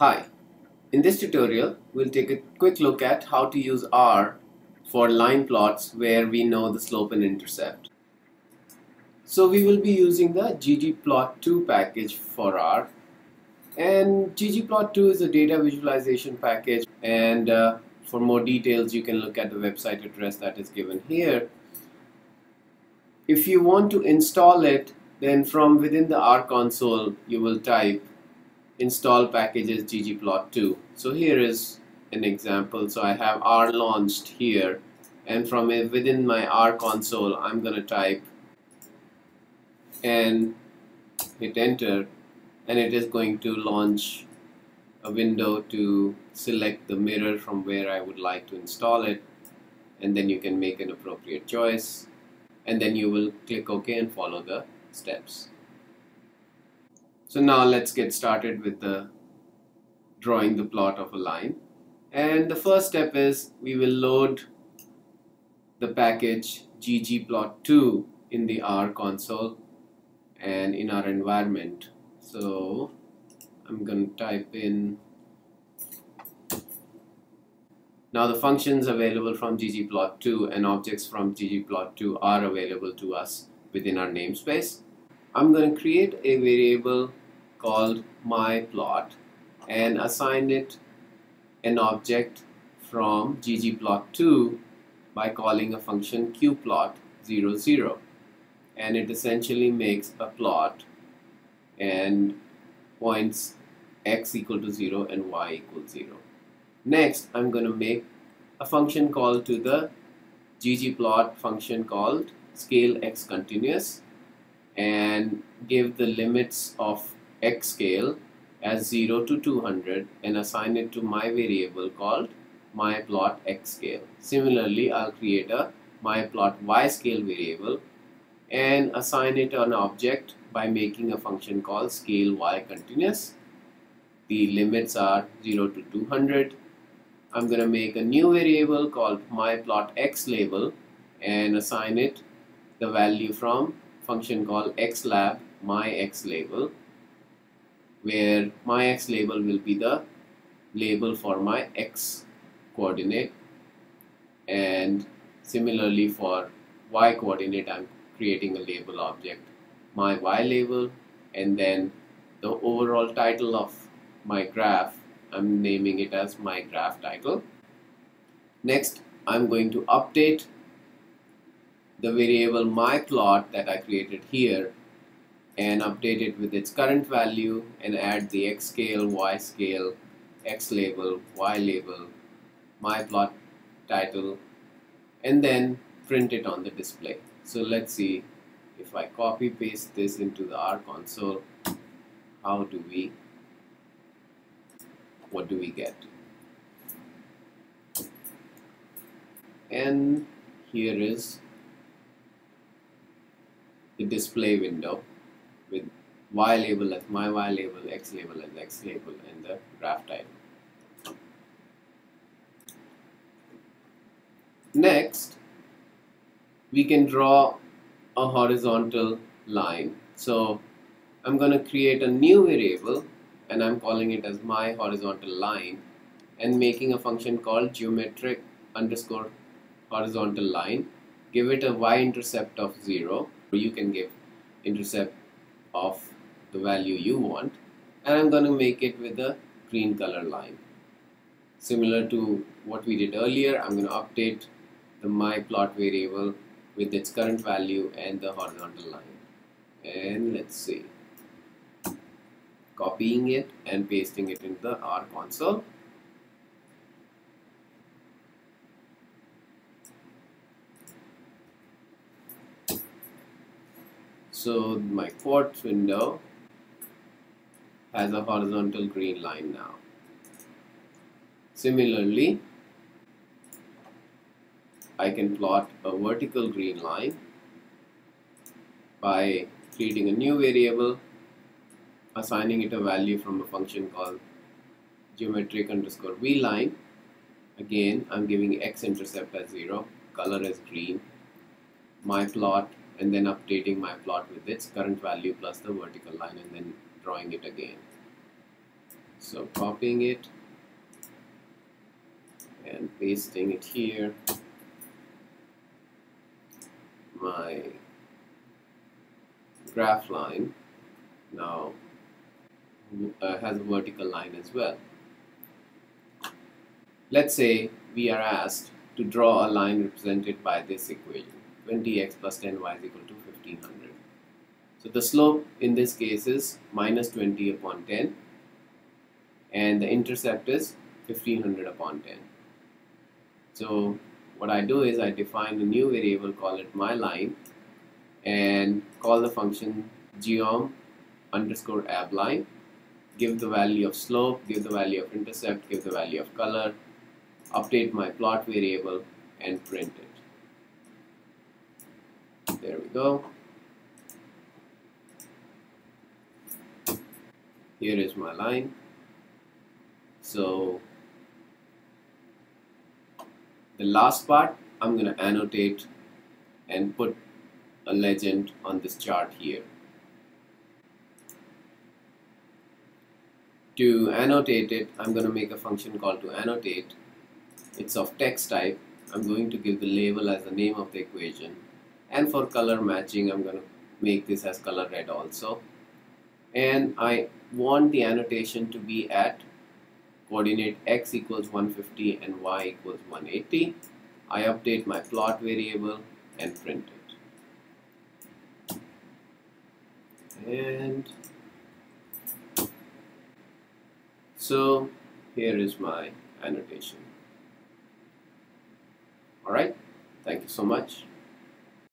Hi, in this tutorial we'll take a quick look at how to use R for line plots where we know the slope and intercept. So we will be using the ggplot2 package for R and ggplot2 is a data visualization package and uh, for more details you can look at the website address that is given here. If you want to install it then from within the R console you will type install packages ggplot2 so here is an example so I have R launched here and from within my R console I'm gonna type and hit enter and it is going to launch a window to select the mirror from where I would like to install it and then you can make an appropriate choice and then you will click OK and follow the steps. So now let's get started with the drawing the plot of a line. And the first step is we will load the package ggplot2 in the R console and in our environment. So I'm going to type in now the functions available from ggplot2 and objects from ggplot2 are available to us within our namespace. I'm going to create a variable called my plot and assign it an object from ggplot2 by calling a function qplot00 and it essentially makes a plot and points x equal to 0 and y equal 0. Next I'm going to make a function call to the ggplot function called scale x continuous and give the limits of x scale as 0 to 200 and assign it to my variable called my plot x scale. Similarly, I'll create a my plot y scale variable and assign it an object by making a function called scale y continuous. The limits are 0 to 200. I'm going to make a new variable called my plot x label and assign it the value from function called xlab my x label where my x label will be the label for my x coordinate. And similarly for y coordinate I'm creating a label object my y label and then the overall title of my graph I'm naming it as my graph title. Next I'm going to update the variable my plot that I created here and update it with its current value and add the x scale, y scale, x label, y label, my plot title and then print it on the display. So let's see if I copy paste this into the R console how do we what do we get and here is the display window y label as my y label, x label as x label, and the graph title. Next, we can draw a horizontal line. So I'm going to create a new variable and I'm calling it as my horizontal line and making a function called geometric underscore horizontal line. Give it a y-intercept of 0. You can give intercept of the value you want and I'm going to make it with a green color line. Similar to what we did earlier, I'm going to update the my plot variable with its current value and the horizontal line. And let's see. Copying it and pasting it into the R console. So my quartz window has a horizontal green line now. Similarly, I can plot a vertical green line by creating a new variable, assigning it a value from a function called geometric underscore v line. Again, I'm giving x-intercept as 0, color as green, my plot and then updating my plot with its current value plus the vertical line and then drawing it again. so copying it and pasting it here. My graph line now uh, has a vertical line as well. Let's say we are asked to draw a line represented by this equation. 20x plus 10y is equal to 1500 so the slope in this case is minus 20 upon 10 and the intercept is 1500 upon 10 so what I do is I define a new variable, call it my line, and call the function geom underscore abline, give the value of slope, give the value of intercept, give the value of color, update my plot variable, and print it. There we go. Here is my line. So the last part, I'm going to annotate and put a legend on this chart here. To annotate it, I'm going to make a function called to annotate. It's of text type. I'm going to give the label as the name of the equation. And for color matching, I'm going to make this as color red also. And I want the annotation to be at coordinate x equals 150 and y equals 180. I update my plot variable and print it. And so here is my annotation. Alright, thank you so much.